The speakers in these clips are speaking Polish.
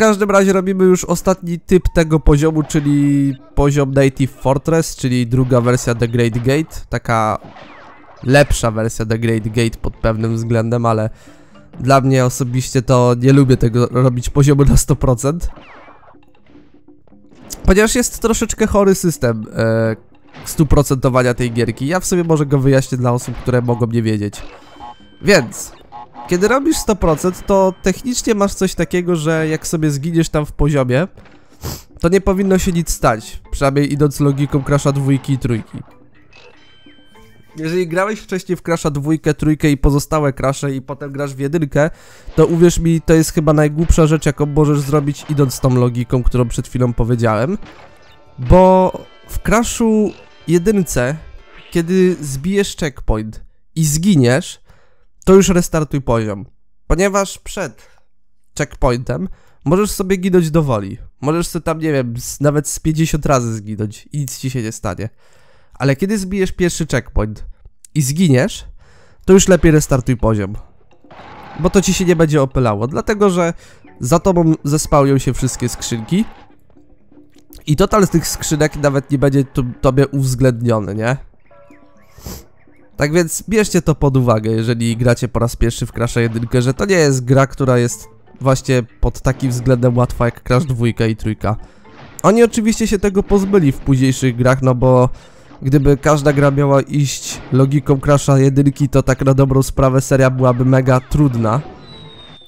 każdym razie robimy już ostatni typ tego poziomu, czyli poziom Native Fortress, czyli druga wersja The Great Gate, taka lepsza wersja The Great Gate pod pewnym względem, ale dla mnie osobiście to nie lubię tego robić poziomu na 100%. Ponieważ jest troszeczkę chory system e, stuprocentowania tej gierki. Ja w sobie może go wyjaśnię dla osób, które mogą nie wiedzieć. Więc, kiedy robisz 100%, to technicznie masz coś takiego, że jak sobie zginiesz tam w poziomie, to nie powinno się nic stać. Przynajmniej idąc logiką Crasha dwójki i trójki. Jeżeli grałeś wcześniej w Crasha dwójkę, trójkę i pozostałe Crashe i potem grasz w jedynkę, to uwierz mi, to jest chyba najgłupsza rzecz, jaką możesz zrobić idąc tą logiką, którą przed chwilą powiedziałem. Bo w Crashu jedynce, kiedy zbijesz checkpoint i zginiesz, to już restartuj poziom. Ponieważ przed checkpointem możesz sobie ginąć do woli. Możesz sobie tam, nie wiem, nawet z 50 razy zginąć i nic ci się nie stanie. Ale kiedy zbijesz pierwszy checkpoint i zginiesz, to już lepiej restartuj poziom. Bo to ci się nie będzie opylało, dlatego że za tobą zespałnią się wszystkie skrzynki i total z tych skrzynek nawet nie będzie tobie uwzględniony, nie? Tak więc bierzcie to pod uwagę, jeżeli gracie po raz pierwszy w Crash'a 1, że to nie jest gra, która jest właśnie pod takim względem łatwa jak Crash 2 i 3. Oni oczywiście się tego pozbyli w późniejszych grach, no bo gdyby każda gra miała iść logiką Crash'a 1, to tak na dobrą sprawę seria byłaby mega trudna.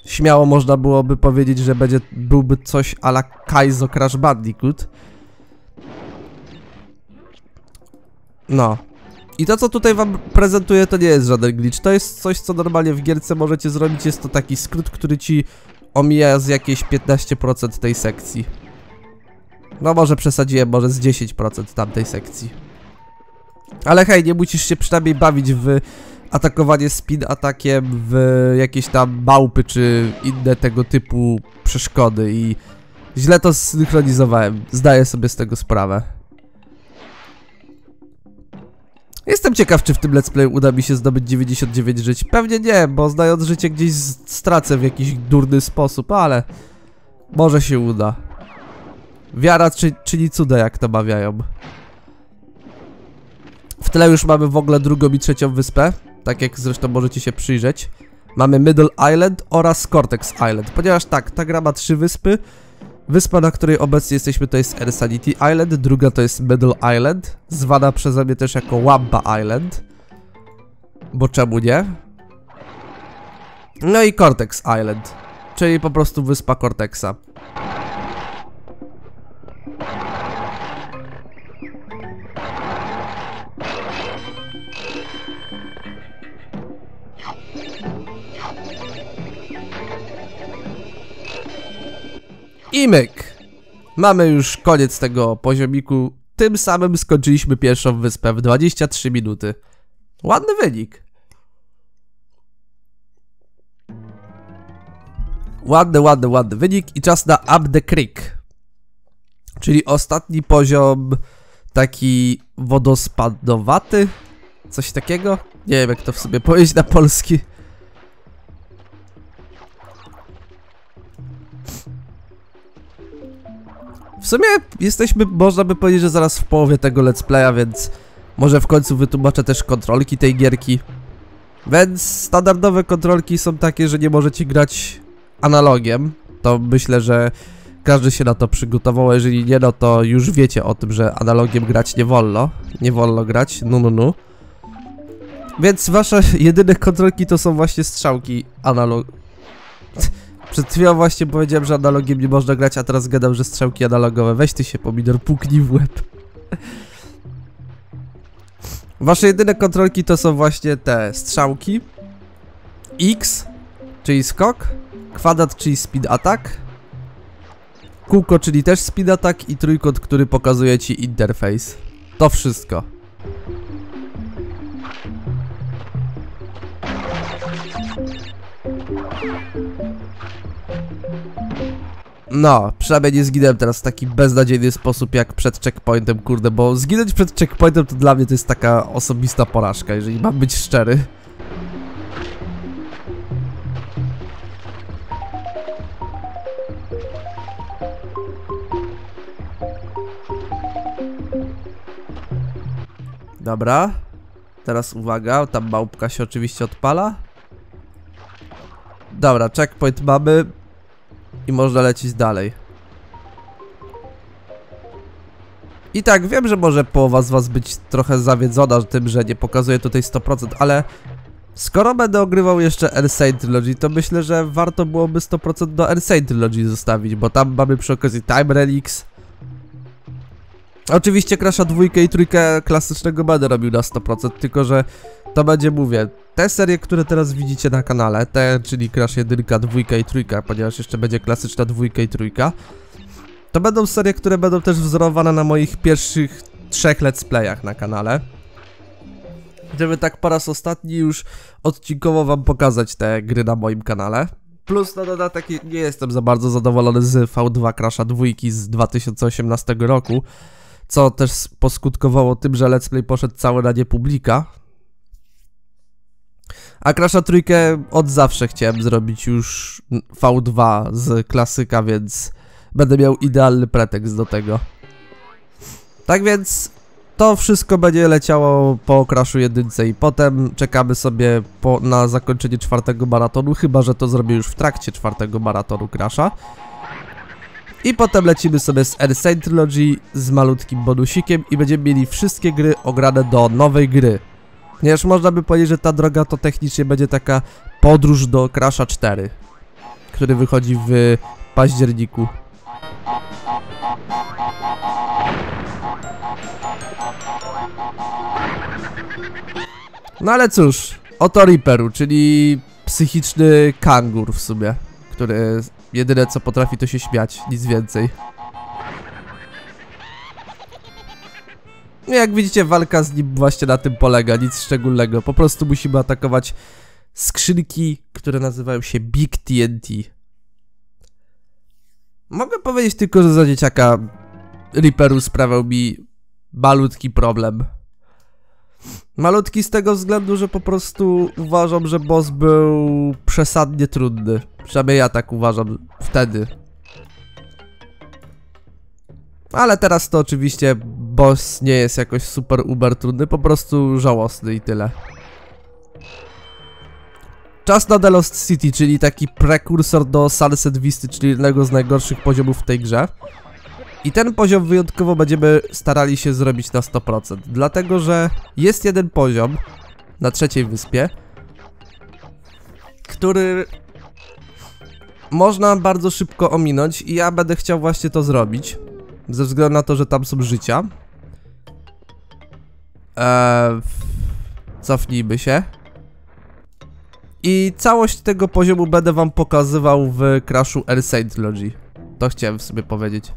Śmiało można byłoby powiedzieć, że będzie, byłby coś ala Kaizo Crash Bandicoot. No. I to, co tutaj wam prezentuję, to nie jest żaden glitch. To jest coś, co normalnie w gierce możecie zrobić. Jest to taki skrót, który ci omija z jakieś 15% tej sekcji. No może przesadziłem, może z 10% tamtej sekcji. Ale hej, nie musisz się przynajmniej bawić w atakowanie spin atakiem, w jakieś tam małpy czy inne tego typu przeszkody i źle to zsynchronizowałem. Zdaję sobie z tego sprawę. Jestem ciekaw, czy w tym let's play uda mi się zdobyć 99 żyć. Pewnie nie, bo znając życie gdzieś stracę w jakiś durny sposób, ale może się uda. Wiara czy, czyni cuda, jak to mawiają. W tle już mamy w ogóle drugą i trzecią wyspę, tak jak zresztą możecie się przyjrzeć. Mamy Middle Island oraz Cortex Island, ponieważ tak, ta gra ma trzy wyspy. Wyspa, na której obecnie jesteśmy to jest Air Island, druga to jest Middle Island, zwana przeze mnie też jako Wamba Island. Bo czemu nie? No i Cortex Island, czyli po prostu wyspa Cortexa. I myk. Mamy już koniec tego poziomiku. Tym samym skończyliśmy pierwszą wyspę w 23 minuty. Ładny wynik. Ładny, ładny, ładny wynik i czas na Up the Creek. Czyli ostatni poziom taki wodospadowaty. Coś takiego? Nie wiem jak to w sobie powiedzieć na polski. W sumie jesteśmy, można by powiedzieć, że zaraz w połowie tego let's playa, więc może w końcu wytłumaczę też kontrolki tej gierki. Więc standardowe kontrolki są takie, że nie możecie grać analogiem. To myślę, że każdy się na to przygotował, jeżeli nie, no to już wiecie o tym, że analogiem grać nie wolno. Nie wolno grać, no no no. Więc wasze jedyne kontrolki to są właśnie strzałki analog... Przed chwilą właśnie powiedziałem, że analogiem nie można grać, a teraz gadam, że strzałki analogowe. Weź ty się, pomidor, puknij w łeb. Wasze jedyne kontrolki to są właśnie te strzałki. X, czyli skok. Kwadrat, czyli speed attack. Kółko, czyli też speed attack i trójkąt, który pokazuje ci interfejs. To wszystko. No, przynajmniej nie zginąłem teraz w taki beznadziejny sposób jak przed checkpointem, kurde, bo zginąć przed checkpointem to dla mnie to jest taka osobista porażka, jeżeli mam być szczery. Dobra. Teraz uwaga, tam małpka się oczywiście odpala. Dobra, checkpoint mamy. I można lecieć dalej. I tak, wiem, że może połowa z was być trochę zawiedzona tym, że nie pokazuje tutaj 100%, ale skoro będę ogrywał jeszcze Insane Trilogy, to myślę, że warto byłoby 100% do Insane Trilogy zostawić, bo tam mamy przy okazji Time Relics. Oczywiście Crasha dwójkę i trójkę klasycznego będę robił na 100%, tylko że to będzie, mówię, te serie, które teraz widzicie na kanale, te, czyli Crash 1, 2 i 3, ponieważ jeszcze będzie klasyczna dwójka i trójka, to będą serie, które będą też wzorowane na moich pierwszych trzech let's playach na kanale. Żeby tak po raz ostatni już odcinkowo wam pokazać te gry na moim kanale. Plus na dodatek nie jestem za bardzo zadowolony z V2 Crasha 2 z 2018 roku, co też poskutkowało tym, że let's play poszedł cały na niepublika. A Crasha trójkę od zawsze chciałem zrobić już V2 z klasyka, więc będę miał idealny pretekst do tego. Tak więc to wszystko będzie leciało po Crashu jedynce i potem czekamy sobie po, na zakończenie czwartego maratonu, chyba że to zrobię już w trakcie czwartego maratonu Crasha. I potem lecimy sobie z Insane Trilogy z malutkim bonusikiem i będziemy mieli wszystkie gry ograne do nowej gry. Ponieważ można by powiedzieć, że ta droga to technicznie będzie taka podróż do Crasha 4, który wychodzi w październiku. No ale cóż, oto Reaperu, czyli psychiczny kangur w sumie, który jedyne co potrafi to się śmiać, nic więcej. No jak widzicie walka z nim właśnie na tym polega, nic szczególnego, po prostu musimy atakować skrzynki, które nazywają się Big TNT. Mogę powiedzieć tylko, że za dzieciaka Reaperu sprawiał mi malutki problem. Malutki z tego względu, że po prostu uważam, że boss był przesadnie trudny. Przynajmniej ja tak uważam wtedy. Ale teraz to oczywiście boss nie jest jakoś super uber trudny, po prostu żałosny i tyle. Czas na The Lost City, czyli taki prekursor do Sunset Vista, czyli jednego z najgorszych poziomów w tej grze. I ten poziom wyjątkowo będziemy starali się zrobić na 100%, dlatego że jest jeden poziom na trzeciej wyspie, który można bardzo szybko ominąć i ja będę chciał właśnie to zrobić, ze względu na to, że tam są życia. Eee, cofnijmy się. I całość tego poziomu będę wam pokazywał w Crashu Air Saint Trilogy. To chciałem sobie powiedzieć.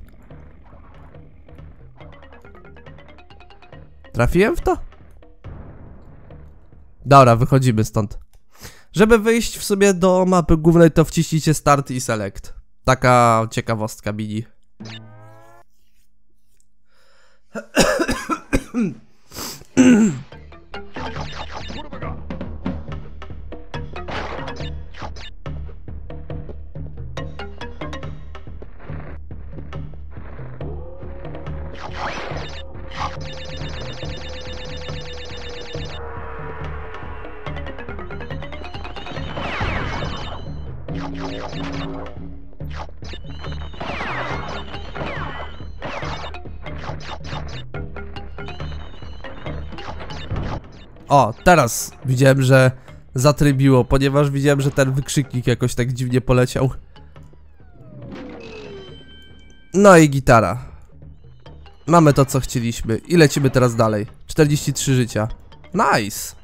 Trafiłem w to? Dobra, wychodzimy stąd. Żeby wyjść w sobie do mapy głównej, to wciśnijcie Start i Select. Taka ciekawostka mini. O, teraz widziałem, że zatrybiło, ponieważ widziałem, że ten wykrzyknik jakoś tak dziwnie poleciał. No i gitara. Mamy to, co chcieliśmy. I lecimy teraz dalej. 43 życia. Nice.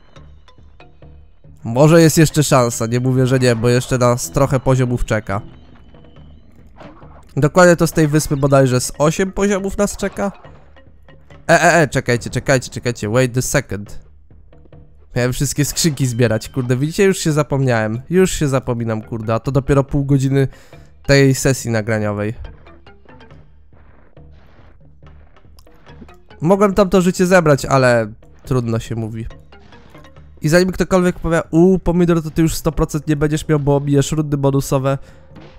Może jest jeszcze szansa, nie mówię, że nie, bo jeszcze nas trochę poziomów czeka. Dokładnie to z tej wyspy bodajże z 8 poziomów nas czeka. E, e, e, czekajcie, czekajcie, czekajcie, wait a second. Miałem wszystkie skrzynki zbierać, kurde, widzicie, już się zapomniałem. Już się zapominam, kurde, a to dopiero pół godziny tej sesji nagraniowej. Mogłem tam to życie zebrać, ale trudno się mówi. I zanim ktokolwiek powie, u pomidor to ty już 100% nie będziesz miał, bo omijesz rundy bonusowe.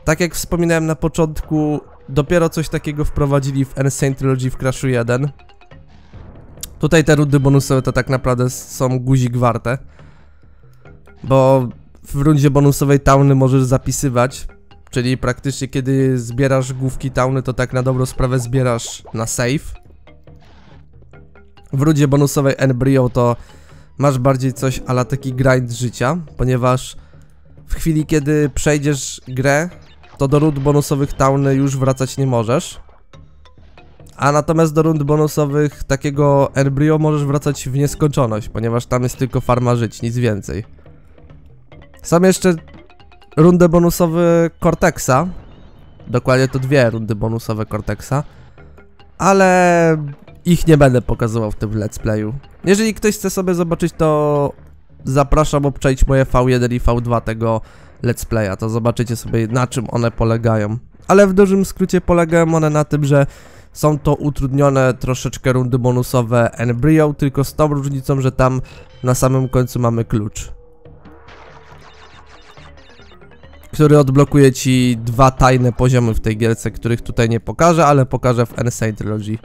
Tak jak wspominałem na początku, dopiero coś takiego wprowadzili w Insane Trilogy w Crashu 1. Tutaj te rundy bonusowe to tak naprawdę są guzik warte. Bo w rundzie bonusowej tauny możesz zapisywać. Czyli praktycznie kiedy zbierasz główki tauny, to tak na dobrą sprawę zbierasz na save. W rundzie bonusowej Embryo to masz bardziej coś ala taki grind życia, ponieważ w chwili kiedy przejdziesz grę, to do rund bonusowych tauny już wracać nie możesz. A natomiast do rund bonusowych takiego Embryo możesz wracać w nieskończoność, ponieważ tam jest tylko farma żyć, nic więcej. Są jeszcze rundy bonusowe Cortexa. Dokładnie to dwie rundy bonusowe Cortexa. Ale ich nie będę pokazywał w tym let's playu. Jeżeli ktoś chce sobie zobaczyć, to zapraszam obczaić moje V1 i V2 tego let's playa, to zobaczycie sobie na czym one polegają. Ale w dużym skrócie polegają one na tym, że są to utrudnione troszeczkę rundy bonusowe Embryo, tylko z tą różnicą, że tam na samym końcu mamy klucz. Który odblokuje ci dwa tajne poziomy w tej gierce, których tutaj nie pokażę, ale pokażę w Insane Trilogy.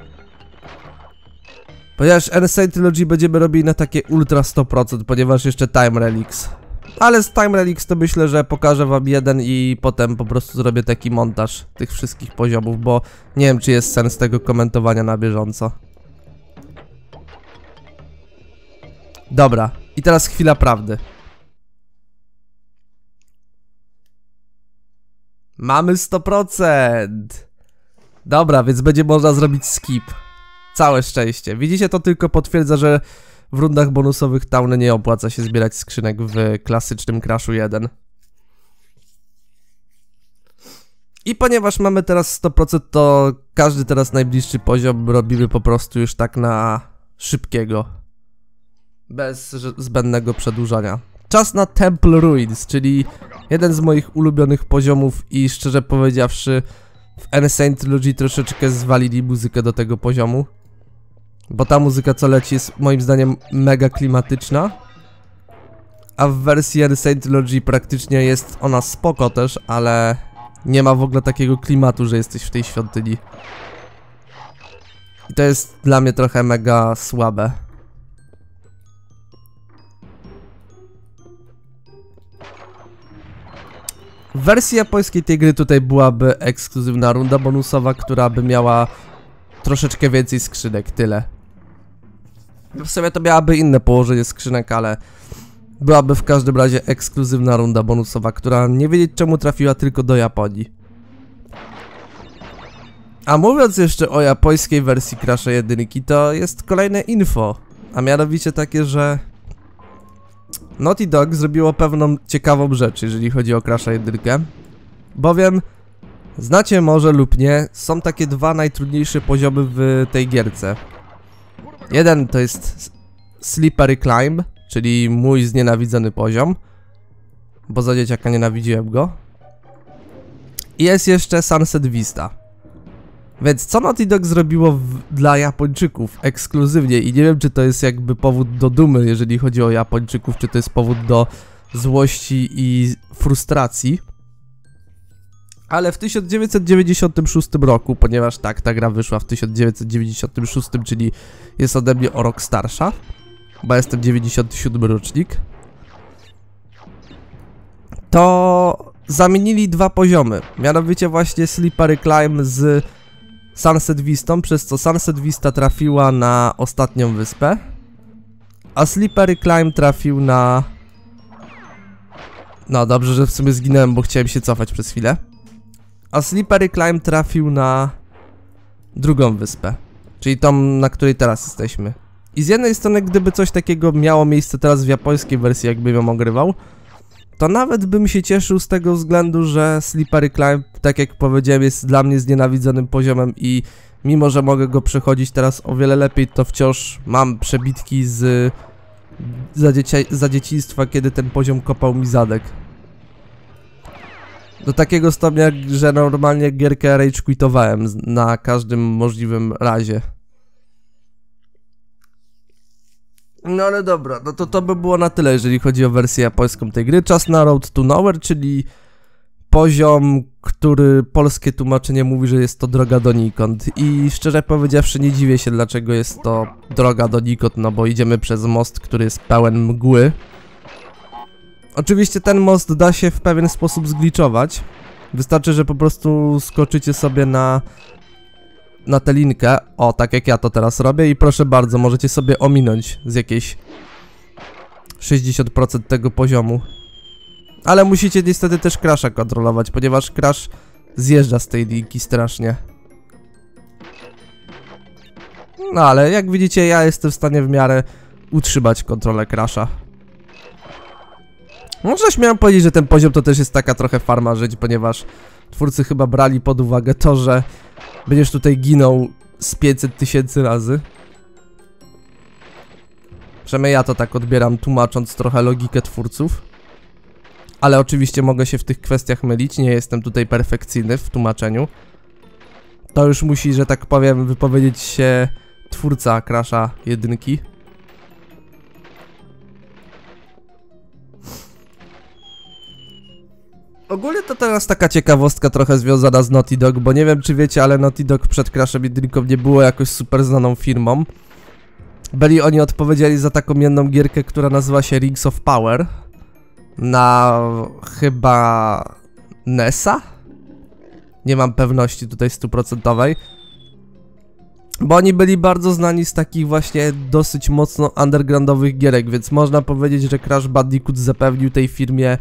Ponieważ Insane Trilogy będziemy robili na takie ultra 100%, ponieważ jeszcze Time Relics. Ale z Time Relics to myślę, że pokażę wam jeden i potem po prostu zrobię taki montaż tych wszystkich poziomów, bo nie wiem czy jest sens tego komentowania na bieżąco. Dobra, i teraz chwila prawdy. Mamy 100%! Dobra, więc będzie można zrobić skip. Całe szczęście. Widzicie, to tylko potwierdza, że w rundach bonusowych Tauny nie opłaca się zbierać skrzynek w klasycznym Crashu 1. I ponieważ mamy teraz 100%, to każdy teraz najbliższy poziom robimy po prostu już tak na szybkiego. Bez zbędnego przedłużania. Czas na Temple Ruins, czyli jeden z moich ulubionych poziomów i szczerze powiedziawszy w Insane Trilogy troszeczkę zwalili muzykę do tego poziomu. Bo ta muzyka co leci jest moim zdaniem mega klimatyczna. A w wersji Insane Trilogy praktycznie jest ona spoko też, ale nie ma w ogóle takiego klimatu, że jesteś w tej świątyni. I to jest dla mnie trochę mega słabe. W wersji japońskiej tej gry tutaj byłaby ekskluzywna runda bonusowa, która by miała troszeczkę więcej skrzynek, tyle. W sumie to miałaby inne położenie skrzynek, ale byłaby w każdym razie ekskluzywna runda bonusowa, która nie wiedzieć czemu trafiła tylko do Japonii. A mówiąc jeszcze o japońskiej wersji Crasha 1, to jest kolejne info, a mianowicie takie, że Naughty Dog zrobiło pewną ciekawą rzecz, jeżeli chodzi o Crasha 1, bowiem znacie może lub nie, są takie dwa najtrudniejsze poziomy w tej gierce. Jeden to jest Slippery Climb, czyli mój znienawidzony poziom, bo za dzieciaka nienawidziłem go. I jest jeszcze Sunset Vista. Więc co Naughty Dog zrobiło w, dla Japończyków ekskluzywnie i nie wiem czy to jest jakby powód do dumy, jeżeli chodzi o Japończyków, czy to jest powód do złości i frustracji. Ale w 1996 roku, ponieważ tak, ta gra wyszła w 1996, czyli jest ode mnie o rok starsza, bo jestem 97 rocznik, to zamienili dwa poziomy, mianowicie właśnie Slippery Climb z Sunset Vistą, przez co Sunset Vista trafiła na ostatnią wyspę, a Slippery Climb trafił na... No dobrze, że w sumie zginąłem, bo chciałem się cofać przez chwilę. A Slippery Climb trafił na drugą wyspę, czyli tą, na której teraz jesteśmy. I z jednej strony, gdyby coś takiego miało miejsce teraz w japońskiej wersji, jakbym ją ogrywał, to nawet bym się cieszył z tego względu, że Slippery Climb, tak jak powiedziałem, jest dla mnie znienawidzonym poziomem i mimo, że mogę go przechodzić teraz o wiele lepiej, to wciąż mam przebitki z za, dzieci za dzieciństwa, kiedy ten poziom kopał mi zadek. Do takiego stopnia, że normalnie gierkę rage quitowałem na każdym możliwym razie. No ale dobra, no to to by było na tyle, jeżeli chodzi o wersję japońską tej gry. Czas na Road to Nowhere, czyli poziom, który polskie tłumaczenie mówi, że jest to droga donikąd. I szczerze powiedziawszy, nie dziwię się, dlaczego jest to droga donikąd, no bo idziemy przez most, który jest pełen mgły. Oczywiście ten most da się w pewien sposób zgliczować. Wystarczy, że po prostu skoczycie sobie na na tę linkę, o tak jak ja to teraz robię i proszę bardzo, możecie sobie ominąć z jakiejś 60% tego poziomu. Ale musicie niestety też Crasha kontrolować, ponieważ Crash zjeżdża z tej linki strasznie. No ale jak widzicie, ja jestem w stanie w miarę utrzymać kontrolę Crasha. Można śmiałem powiedzieć, że ten poziom to też jest taka trochę farma żyć, ponieważ twórcy chyba brali pod uwagę to, że będziesz tutaj ginął z 500 tysięcy razy. Przynajmniej ja to tak odbieram, tłumacząc trochę logikę twórców. Ale oczywiście mogę się w tych kwestiach mylić, nie jestem tutaj perfekcyjny w tłumaczeniu. To już musi, że tak powiem, wypowiedzieć się twórca Crasha jedynki. Ogólnie to teraz taka ciekawostka trochę związana z Naughty Dog, bo nie wiem czy wiecie, ale Naughty Dog przed Crashem jedynką nie było jakoś super znaną firmą. Byli oni odpowiedzieli za taką jedną gierkę, która nazywa się Rings of Power. Na chyba NESa? Nie mam pewności tutaj stuprocentowej. Bo oni byli bardzo znani z takich właśnie dosyć mocno undergroundowych gierek, więc można powiedzieć, że Crash Bandicoot zapewnił tej firmie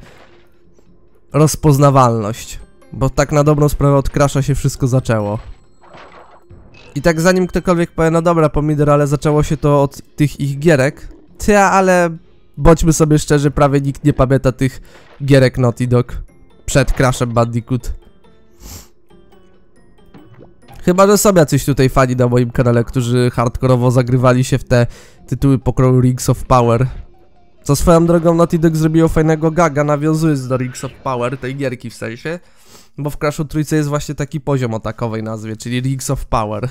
rozpoznawalność. Bo tak na dobrą sprawę od Crasha się wszystko zaczęło. I tak zanim ktokolwiek powie, no dobra pomidor, ale zaczęło się to od tych ich gierek. Ty, ale bądźmy sobie szczerzy, prawie nikt nie pamięta tych gierek Naughty Dog przed Crashem Bandicoot. Chyba, że są jacyś tutaj fani na moim kanale, którzy hardkorowo zagrywali się w te tytuły pokroju Rings of Power. Co swoją drogą Naughty Dog zrobiło fajnego gaga, nawiązując do Rings of Power, tej gierki w sensie. Bo w Crashu Trójce jest właśnie taki poziom o takowej nazwie, czyli Rings of Power.